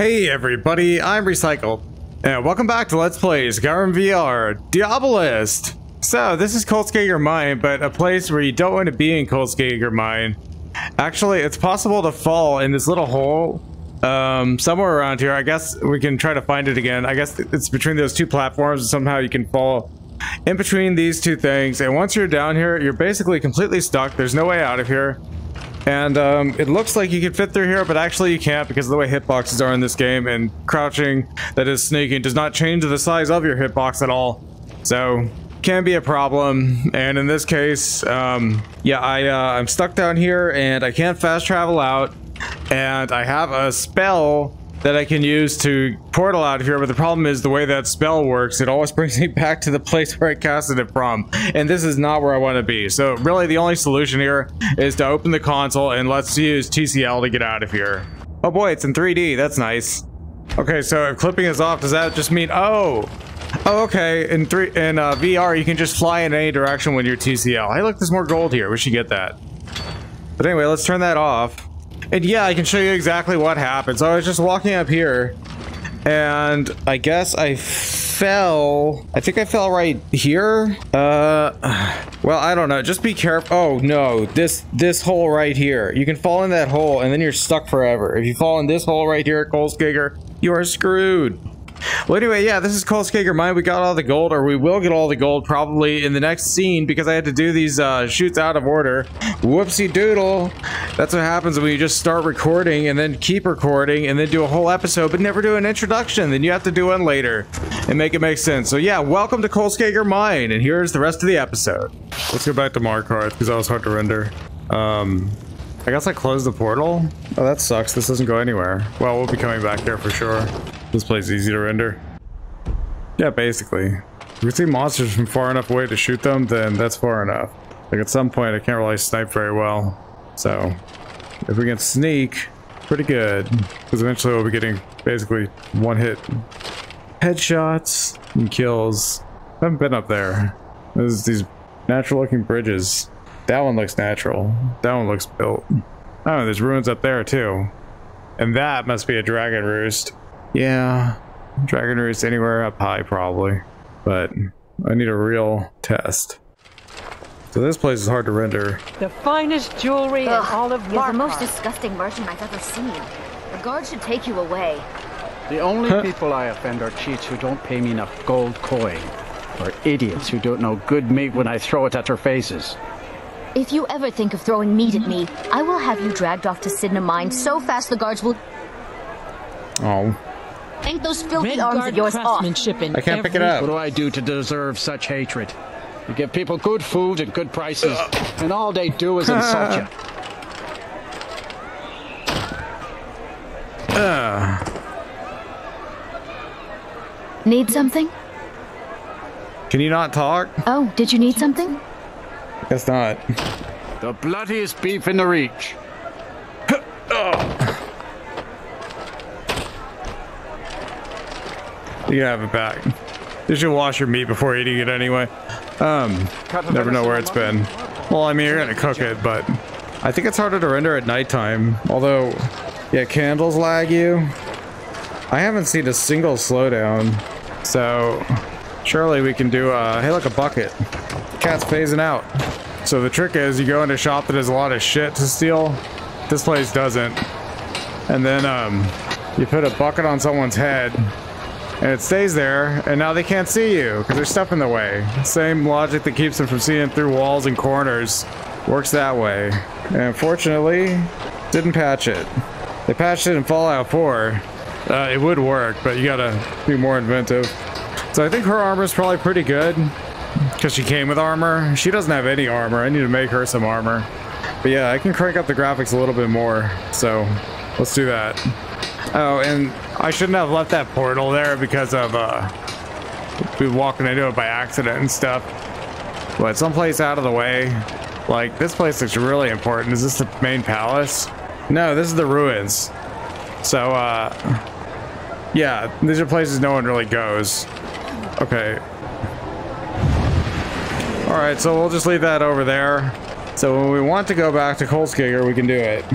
Hey everybody, I'm Recycled, and welcome back to Let's Play Skyrim VR Diabolist! So, this is Kolskeggr Mine, but a place where you don't want to be in Kolskeggr Mine. Actually, it's possible to fall in this little hole um, somewhere around here. I guess we can try to find it again. I guess it's between those two platforms, and somehow you can fall in between these two things. And once you're down here, you're basically completely stuck. There's no way out of here. And um, it looks like you can fit through here, but actually you can't because of the way hitboxes are in this game, and crouching, that is sneaking, does not change the size of your hitbox at all. So, can be a problem, and in this case, um, yeah, I, uh, I'm stuck down here, and I can't fast travel out, and I have a spell that I can use to portal out of here, but the problem is the way that spell works, it always brings me back to the place where I casted it from, and this is not where I want to be. So really the only solution here is to open the console and let's use TCL to get out of here. Oh boy, it's in 3D, that's nice. Okay, so if clipping is off, does that just mean, oh, Oh, okay. In three in uh, VR, you can just fly in any direction when you're TCL. Hey, look, there's more gold here. We should get that. But anyway, let's turn that off. And yeah, I can show you exactly what happened. So I was just walking up here, and I guess I fell. I think I fell right here. Uh, well, I don't know. Just be careful. Oh no, this this hole right here. You can fall in that hole, and then you're stuck forever. If you fall in this hole right here Kolskeggr, you are screwed. Well, anyway, yeah, this is Kolskeggr Mine. We got all the gold, or we will get all the gold probably in the next scene because I had to do these uh, shoots out of order. Whoopsie doodle. That's what happens when you just start recording and then keep recording and then do a whole episode but never do an introduction. Then you have to do one later and make it make sense. So yeah, welcome to Kolskeggr Mine, and here's the rest of the episode. Let's go back to Markarth because that was hard to render. Um, I guess I closed the portal? Oh, that sucks. This doesn't go anywhere. Well, we'll be coming back here for sure. This place is easy to render. Yeah, basically. If we see monsters from far enough away to shoot them, then that's far enough. Like at some point, I can't really snipe very well. So, if we can sneak, pretty good. Because eventually we'll be getting basically one hit headshots and kills. I haven't been up there. There's these natural looking bridges. That one looks natural. That one looks built. Oh, there's ruins up there too. And that must be a dragon roost. Yeah, dragon roost anywhere up high probably, but I need a real test. So this place is hard to render. The finest jewelry Ugh, in all of You're the most disgusting merchant I've ever seen. The guards should take you away. The only people I offend are cheats who don't pay me enough gold coin. Or idiots who don't know good meat when I throw it at their faces. If you ever think of throwing meat at me, I will have you dragged off to Cidhna Mine so fast the guards will Oh, yank those filthy Redguard arms of yours off. craftsmanship in I can't pick it up. What do I do to deserve such hatred? You give people good food and good prices, uh. and all they do is insult you. Uh. Need something? Can you not talk? Oh, did you need something? Guess not. The bloodiest beef in the reach. You can have it back. You should wash your meat before eating it anyway. Um, never know where it's been. Well, I mean, you're gonna cook it, but I think it's harder to render at nighttime. Although, yeah, candles lag you. I haven't seen a single slowdown, so surely we can do. Uh, hey, look, a bucket. Cat's phasing out. So the trick is, you go into a shop that has a lot of shit to steal. This place doesn't. And then um, you put a bucket on someone's head, and it stays there, and now they can't see you because there's stuff in the way. Same logic that keeps them from seeing through walls and corners works that way. And unfortunately, didn't patch it. They patched it in Fallout 4. Uh, it would work, but you gotta be more inventive. So I think her armor is probably pretty good because she came with armor. She doesn't have any armor. I need to make her some armor. But yeah, I can crank up the graphics a little bit more. So let's do that. Oh, and I shouldn't have left that portal there because of uh we walking into it by accident and stuff. But someplace out of the way. Like this place looks really important. Is this the main palace? No, this is the ruins. So uh yeah, these are places no one really goes. Okay. Alright, so we'll just leave that over there. So when we want to go back to Kolskeggr, we can do it.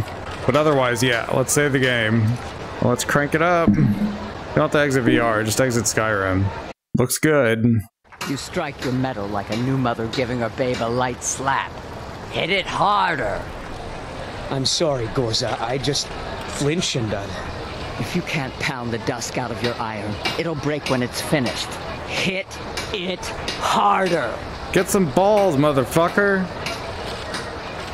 But otherwise, yeah, let's save the game. Well, let's crank it up. You don't have to exit VR, just exit Skyrim. Looks good. You strike your metal like a new mother giving her babe a light slap. Hit it harder. I'm sorry, Ghorza. I just flinch and uh, If you can't pound the dust out of your iron, it'll break when it's finished. Hit it harder. Get some balls, motherfucker.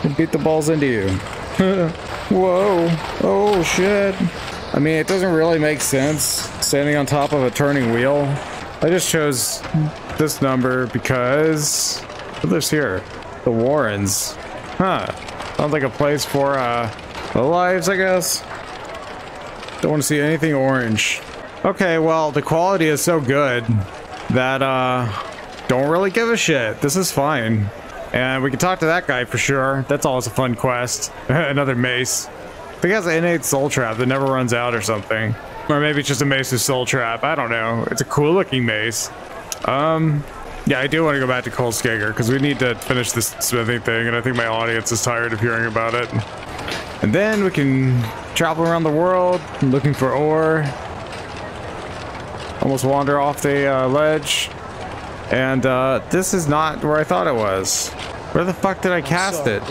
And beat the balls into you. Whoa. Oh, shit. I mean, it doesn't really make sense standing on top of a turning wheel. I just chose this number because... What lives here? The Warrens. Huh. Sounds like a place for, uh, the lives, I guess. Don't want to see anything orange. Okay, well, the quality is so good that, uh, don't really give a shit. This is fine. And we can talk to that guy for sure. That's always a fun quest. Another mace. Think it has an innate soul trap that never runs out or something. Or maybe it's just a mace with soul trap. I don't know. It's a cool looking mace. Um, yeah, I do want to go back to Kolskeggr because we need to finish this smithing thing, and I think my audience is tired of hearing about it. And then we can travel around the world looking for ore. Almost wander off the uh, ledge. And uh, this is not where I thought it was. Where the fuck did I cast it?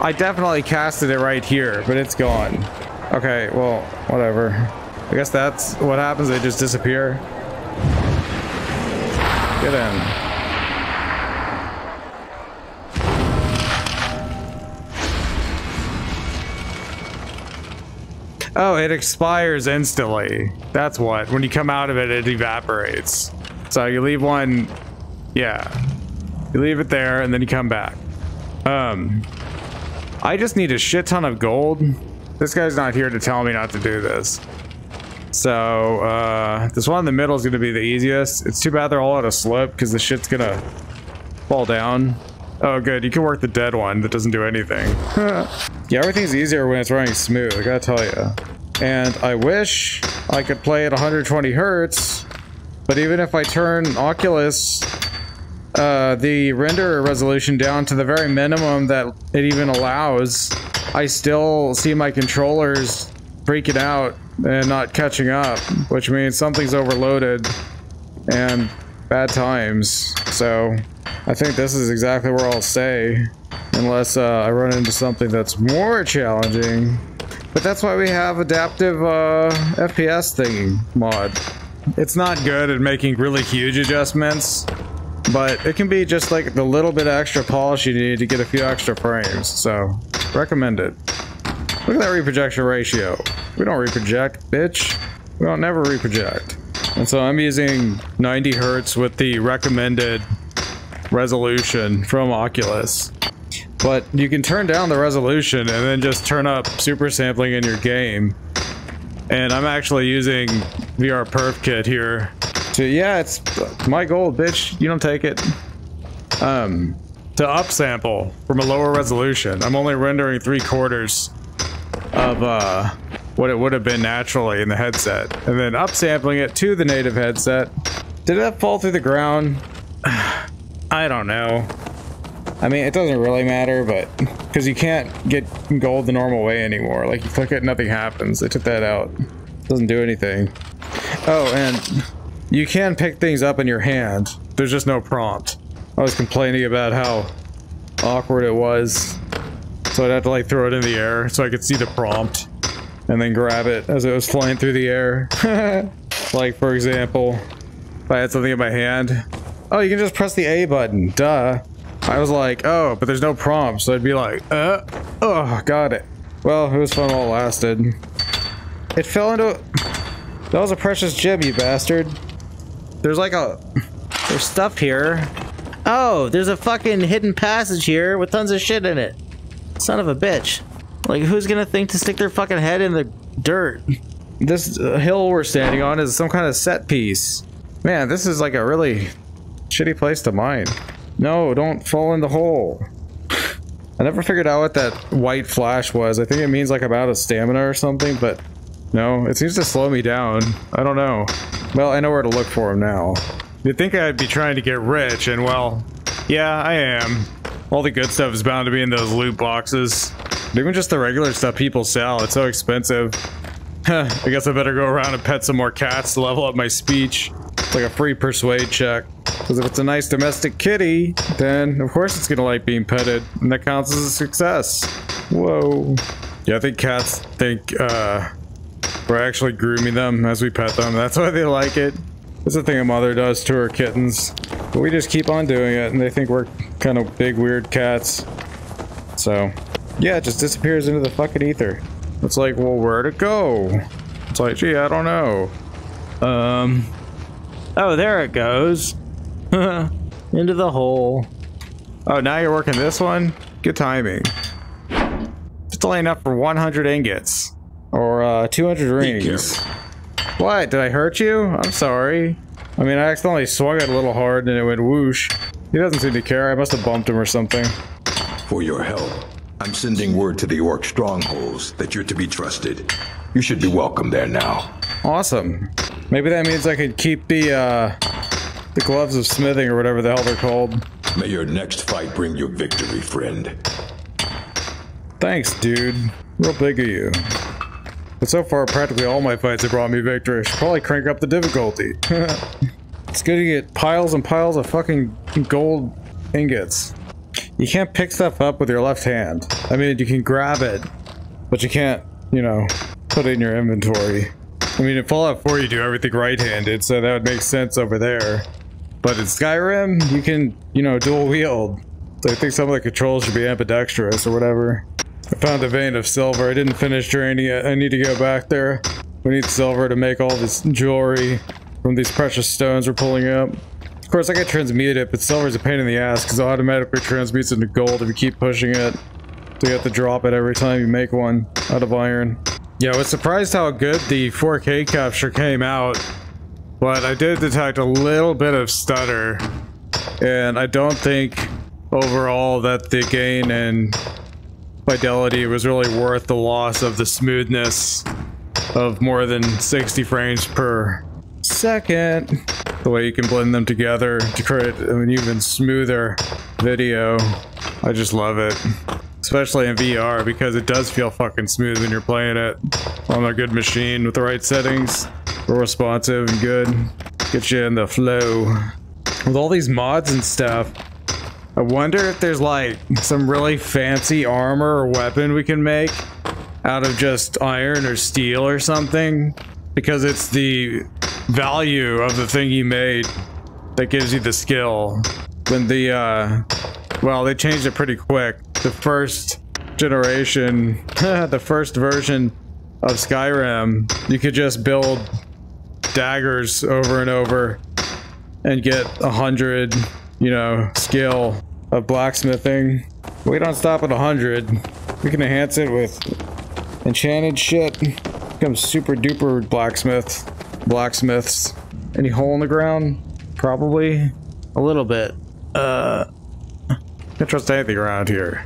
I definitely casted it right here, but it's gone. Okay, well, whatever. I guess that's what happens. They just disappear. Get in. Oh, it expires instantly. That's what. When you come out of it, it evaporates. So you leave one, yeah. You leave it there, and then you come back. Um, I just need a shit ton of gold. This guy's not here to tell me not to do this. So, uh, this one in the middle is going to be the easiest. It's too bad they're all at a slope because the shit's going to fall down. Oh, good. You can work the dead one that doesn't do anything. yeah, everything's easier when it's running smooth, I gotta tell you. And I wish I could play at 120 hertz, but even if I turn Oculus uh, the render resolution down to the very minimum that it even allows, I still see my controllers freaking out and not catching up, which means something's overloaded and bad times. So I think this is exactly where I'll stay, unless uh, I run into something that's more challenging. But that's why we have adaptive uh, FPS thingy mod. It's not good at making really huge adjustments, but it can be just like the little bit of extra polish you need to get a few extra frames. So, recommend it. Look at that reprojection ratio. We don't reproject, bitch. We don't never reproject. And so I'm using 90 hertz with the recommended resolution from Oculus. But you can turn down the resolution and then just turn up super sampling in your game. And I'm actually using VR Perf Kit here. Yeah, it's my gold, bitch. You don't take it. Um, to upsample from a lower resolution. I'm only rendering three quarters of uh, what it would have been naturally in the headset. And then upsampling it to the native headset. Did that fall through the ground? I don't know. I mean, it doesn't really matter, but because you can't get gold the normal way anymore. Like you click it, nothing happens. They took that out. Doesn't do anything. Oh, and you can pick things up in your hand. There's just no prompt. I was complaining about how awkward it was. So I'd have to like throw it in the air so I could see the prompt and then grab it as it was flying through the air. like for example, if I had something in my hand. Oh, you can just press the A button. Duh. I was like, oh, but there's no prompt, so I'd be like, uh, oh, got it. Well, it was fun while it lasted. It fell into... That was a precious gem, you bastard. There's like a... There's stuff here. Oh, there's a fucking hidden passage here with tons of shit in it. Son of a bitch. Like, who's gonna think to stick their fucking head in the dirt? This uh, hill we're standing on is some kind of set piece. Man, this is like a really shitty place to mine. No, don't fall in the hole. I never figured out what that white flash was. I think it means like I'm out of stamina or something, but no, it seems to slow me down. I don't know. Well, I know where to look for him now. You'd think I'd be trying to get rich, and well, yeah, I am. All the good stuff is bound to be in those loot boxes. Even just the regular stuff people sell, it's so expensive. I guess I better go around and pet some more cats to level up my speech. It's like a free persuade check. Because if it's a nice domestic kitty, then of course it's gonna like being petted, and that counts as a success. Whoa. Yeah, I think cats think uh, we're actually grooming them as we pet them. That's why they like it. It's a thing a mother does to her kittens. But we just keep on doing it, and they think we're kind of big, weird cats. So, yeah, it just disappears into the fucking ether. It's like, well, where'd it go? It's like, gee, I don't know. Um, oh, there it goes. into the hole. Oh, now you're working this one? Good timing. Just only enough for 100 ingots. Or, uh, 200 rings. What? Did I hurt you? I'm sorry. I mean, I accidentally swung it a little hard and it went whoosh. He doesn't seem to care. I must have bumped him or something. For your help, I'm sending word to the orc strongholds that you're to be trusted. You should be welcome there now. Awesome. Maybe that means I could keep the, uh, the gloves of smithing or whatever the hell they're called. May your next fight bring you victory, friend. Thanks, dude. Real big of you. But so far, practically all my fights have brought me victory. I should probably crank up the difficulty. it's good to get piles and piles of fucking gold ingots. You can't pick stuff up with your left hand. I mean, you can grab it, but you can't, you know, put it in your inventory. I mean, in Fallout 4 you do everything right-handed, so that would make sense over there. But in Skyrim, you can, you know, dual wield. So I think some of the controls should be ambidextrous or whatever. I found a vein of silver. I didn't finish draining it. I need to go back there. We need silver to make all this jewelry from these precious stones we're pulling up. Of course, I can transmute it, but silver's a pain in the ass because it automatically transmutes into gold if you keep pushing it. So you have to drop it every time you make one out of iron. Yeah, I was surprised how good the 4K capture came out, but I did detect a little bit of stutter. And I don't think overall that the gain and fidelity was really worth the loss of the smoothness of more than 60 frames per second. The way you can blend them together to create an even smoother video. I just love it. Especially in VR because it does feel fucking smooth when you're playing it on a good machine with the right settings. Responsive and good. Get you in the flow. With all these mods and stuff, I wonder if there's like some really fancy armor or weapon we can make out of just iron or steel or something. Because it's the value of the thing you made that gives you the skill. When the, uh, well, they changed it pretty quick. The first generation, the first version of Skyrim, you could just build daggers over and over and get a hundred you know, skill of blacksmithing. We don't stop at 100. We can enhance it with enchanted shit. Become super duper blacksmith. Blacksmiths. Any hole in the ground? Probably. A little bit. Uh, can't trust anything around here.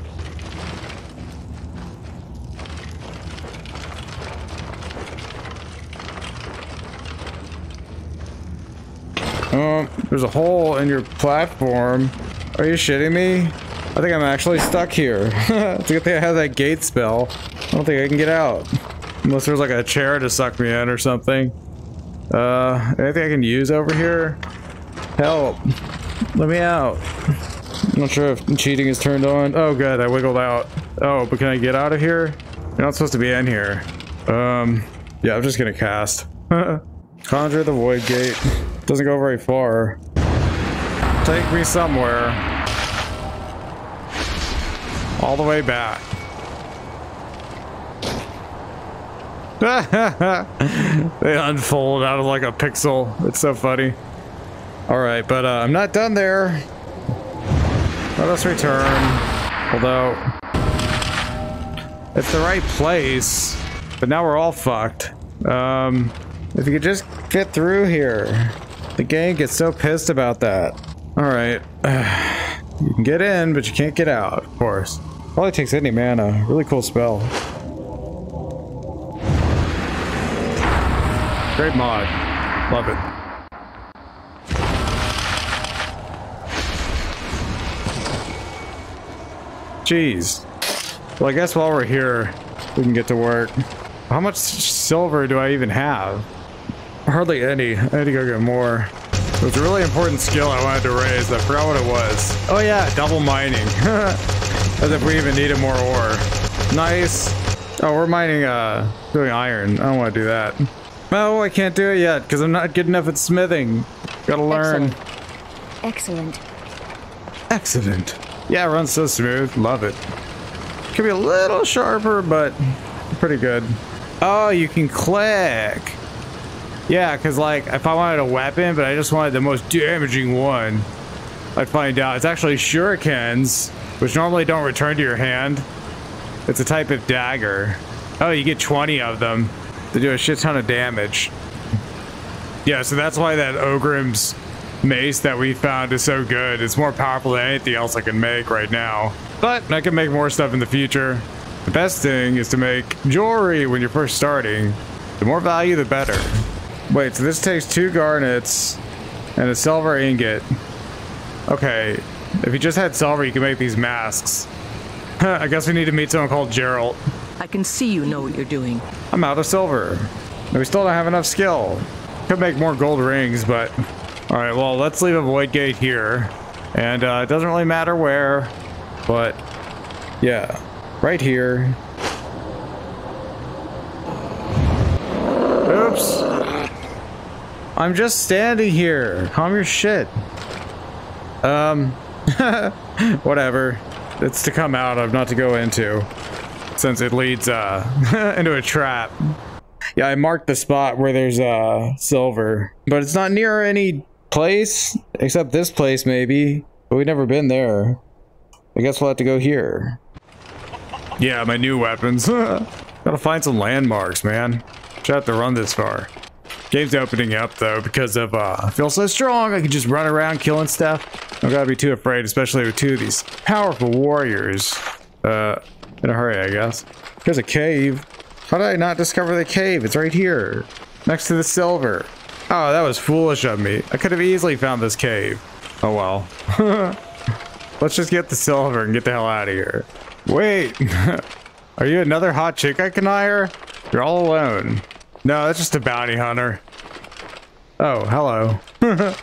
Oh, there's a hole in your platform. Are you shitting me? I think I'm actually stuck here. it's a good thing I have that gate spell. I don't think I can get out. Unless there's like a chair to suck me in or something. Uh, anything I can use over here? Help. Let me out. I'm not sure if cheating is turned on. Oh good, I wiggled out. Oh, but can I get out of here? You're not supposed to be in here. Um, yeah, I'm just gonna cast. Conjure the void gate. Doesn't go very far. Take me somewhere. All the way back. they unfold out of like a pixel. It's so funny. Alright, but uh, I'm not done there. Let us return. Although, it's the right place. But now we're all fucked. Um, if you could just get through here. The gang gets so pissed about that. Alright. you can get in, but you can't get out, of course. Probably takes any mana. Really cool spell. Great mod. Love it. Jeez. Well, I guess while we're here, we can get to work. How much silver do I even have? Hardly any. I had to go get more. It was a really important skill I wanted to raise. I forgot what it was. Oh yeah, double mining. As if we even needed more ore. Nice. Oh, we're mining, uh, doing iron. I don't want to do that. No, I can't do it yet because I'm not good enough at smithing. Gotta learn. Excellent. Excellent. Yeah, it runs so smooth. Love it. Could be a little sharper, but pretty good. Oh, you can click. Yeah, because like if I wanted a weapon, but I just wanted the most damaging one, I'd find out it's actually shurikens, which normally don't return to your hand. It's a type of dagger. Oh, you get 20 of them They do a shit ton of damage. Yeah, so that's why that Ogrim's mace that we found is so good. It's more powerful than anything else I can make right now. But I can make more stuff in the future. The best thing is to make jewelry when you're first starting. The more value, the better. Wait, so this takes two garnets and a silver ingot. Okay, if you just had silver, you can make these masks. I guess we need to meet someone called Gerald. I can see you know what you're doing. I'm out of silver. And we still don't have enough skill. Could make more gold rings, but... Alright, well, let's leave a void gate here. And uh, it doesn't really matter where, but... Yeah, right here. I'm just standing here. Calm your shit. Um, whatever. It's to come out of, not to go into. Since it leads, uh, into a trap. Yeah, I marked the spot where there's, uh, silver. But it's not near any place, except this place, maybe. But we've never been there. I guess we'll have to go here. Yeah, my new weapons. Gotta find some landmarks, man. Should have to run this far. Game's opening up though because of uh I feel so strong I can just run around killing stuff. I gotta be too afraid, especially with two of these powerful warriors. Uh in a hurry, I guess. Here's a cave. How did I not discover the cave? It's right here. Next to the silver. Oh, that was foolish of me. I could have easily found this cave. Oh well. Let's just get the silver and get the hell out of here. Wait. Are you another hot chick I can hire? You're all alone. No, that's just a bounty hunter. Oh, hello.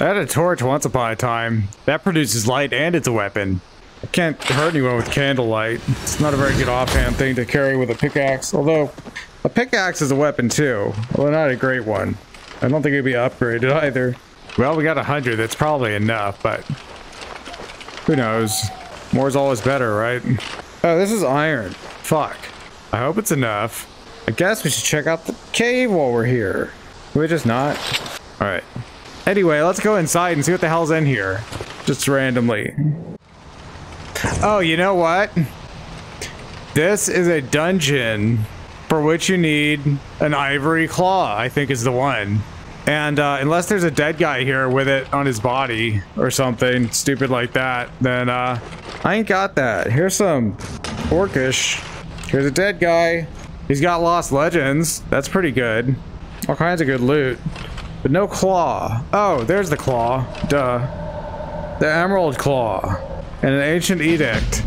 I had a torch once upon a time. That produces light and it's a weapon. I can't hurt anyone with candlelight. It's not a very good offhand thing to carry with a pickaxe, although a pickaxe is a weapon too, although not a great one. I don't think it'd be upgraded either. Well, we got a hundred, that's probably enough, but who knows? More's always better, right? Oh, this is iron. Fuck. I hope it's enough. I guess we should check out the cave while we're here. We're just not? Alright. Anyway, let's go inside and see what the hell's in here. Just randomly. Oh, you know what? This is a dungeon for which you need an ivory claw, I think is the one. And uh, unless there's a dead guy here with it on his body or something stupid like that, then uh, I ain't got that. Here's some orcish. Here's a dead guy. He's got lost legends. That's pretty good. All kinds of good loot. But no claw. Oh, there's the claw. Duh. The emerald claw. And an ancient edict.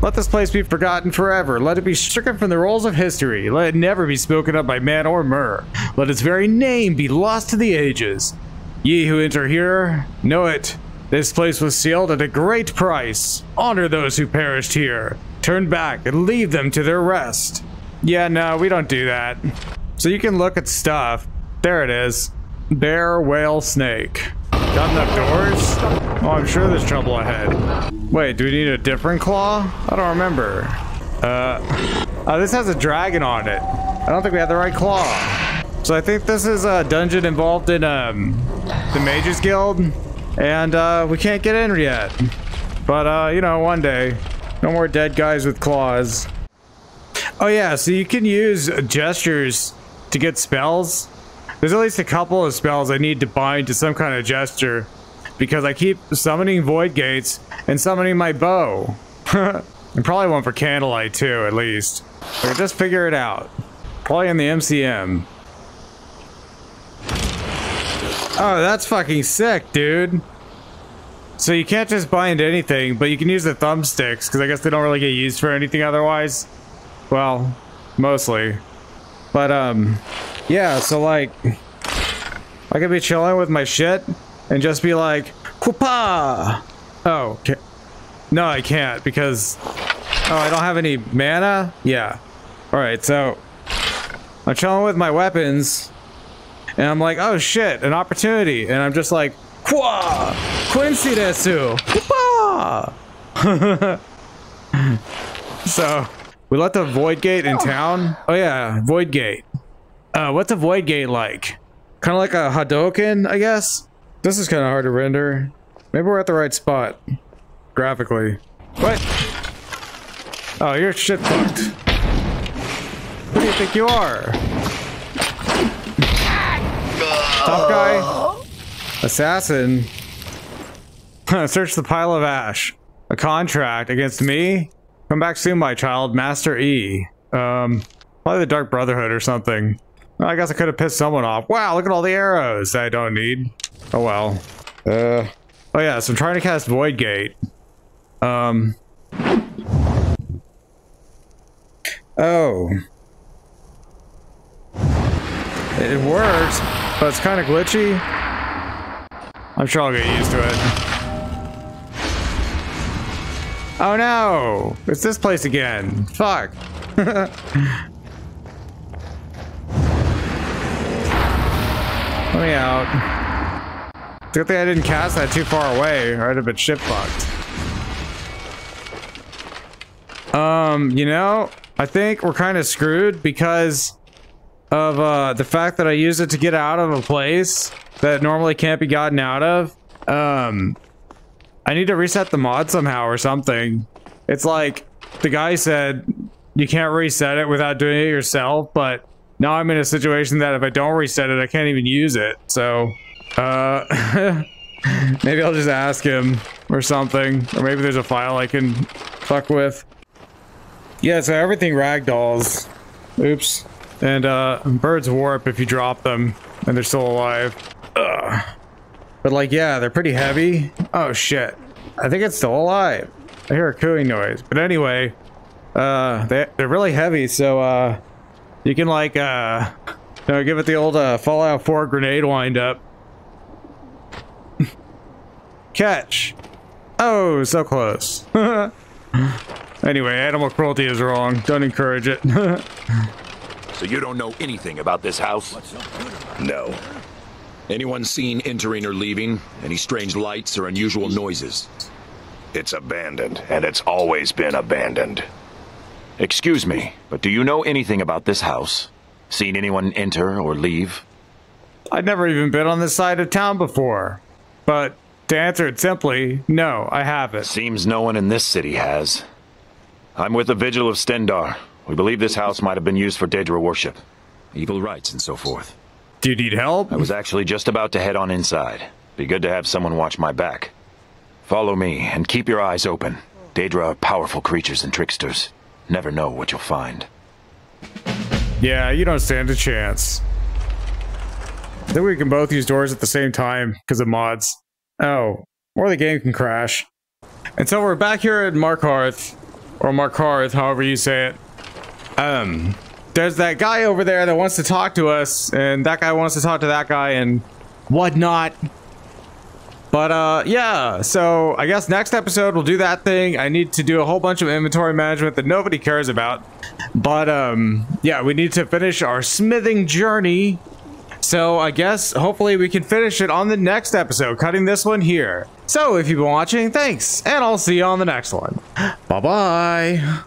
Let this place be forgotten forever. Let it be stricken from the rolls of history. Let it never be spoken of by man or mer. Let its very name be lost to the ages. Ye who enter here, know it. This place was sealed at a great price. Honor those who perished here. Turn back and leave them to their rest. Yeah, no, we don't do that. So you can look at stuff. There it is. Bear, whale, snake. Got enough doors? Oh, I'm sure there's trouble ahead. Wait, do we need a different claw? I don't remember. Uh, oh, this has a dragon on it. I don't think we have the right claw. So I think this is a dungeon involved in um, the Mages Guild. And uh, we can't get in yet. But, uh, you know, one day. No more dead guys with claws. Oh yeah, so you can use gestures to get spells. There's at least a couple of spells I need to bind to some kind of gesture because I keep summoning void gates and summoning my bow. and probably one for candlelight too, at least. Or just figure it out. Probably in the MCM. Oh, that's fucking sick, dude. So you can't just bind anything, but you can use the thumbsticks, because I guess they don't really get used for anything otherwise. Well, mostly. But, um, yeah, so like, I could be chilling with my shit and just be like, Kupa! Oh, okay. no, I can't because, oh, I don't have any mana? Yeah. Alright, so, I'm chilling with my weapons and I'm like, oh shit, an opportunity. And I'm just like, Kwa! Quincy desu! Kupa! so, we let the Void Gate in town. Oh yeah, Void Gate. Uh, what's a Void Gate like? Kind of like a Hadoken, I guess? This is kind of hard to render. Maybe we're at the right spot. Graphically. What? Oh, you're shit fucked. Who do you think you are? Top guy? Assassin? Search the pile of ash. A contract against me? Come back soon, my child. Master E. Um, probably the Dark Brotherhood or something. Well, I guess I could have pissed someone off. Wow, look at all the arrows that I don't need. Oh well. Uh. Oh yeah, so I'm trying to cast Void Gate. Um. Oh. It works, but it's kind of glitchy. I'm sure I'll get used to it. Oh no! It's this place again. Fuck. Let me out. Good thing I didn't cast that too far away, or I'd have been shit fucked. Um, you know, I think we're kind of screwed because of uh, the fact that I used it to get out of a place that normally can't be gotten out of. Um, I need to reset the mod somehow or something. It's like the guy said you can't reset it without doing it yourself, but now I'm in a situation that if I don't reset it, I can't even use it. So, uh, maybe I'll just ask him or something. Or maybe there's a file I can fuck with. Yeah, so everything ragdolls. Oops. And, uh, birds warp if you drop them and they're still alive. Ugh. But like, yeah, they're pretty heavy. Oh shit. I think it's still alive. I hear a cooing noise. But anyway, uh, they, they're really heavy, so, uh, you can like, uh, you know, give it the old, uh, Fallout 4 grenade wind up. Catch. Oh, so close. anyway, animal cruelty is wrong. Don't encourage it. so you don't know anything about this house? No. Anyone seen entering or leaving? Any strange lights or unusual noises? It's abandoned, and it's always been abandoned. Excuse me, but do you know anything about this house? Seen anyone enter or leave? I'd never even been on this side of town before. But to answer it simply, no, I haven't. Seems no one in this city has. I'm with the Vigil of Stendarr. We believe this house might have been used for Daedra worship, evil rites and so forth. Do you need help? I was actually just about to head on inside. Be good to have someone watch my back. Follow me, and keep your eyes open. Daedra are powerful creatures and tricksters. Never know what you'll find. Yeah, you don't stand a chance. I think we can both use doors at the same time because of mods. Oh, or the game can crash. And so we're back here at Markarth, or Markarth, however you say it. Um, there's that guy over there that wants to talk to us, and that guy wants to talk to that guy, and whatnot. But uh, yeah, so I guess next episode we'll do that thing. I need to do a whole bunch of inventory management that nobody cares about. But um, yeah, we need to finish our smithing journey. So I guess hopefully we can finish it on the next episode, cutting this one here. So if you've been watching, thanks, and I'll see you on the next one. Bye-bye.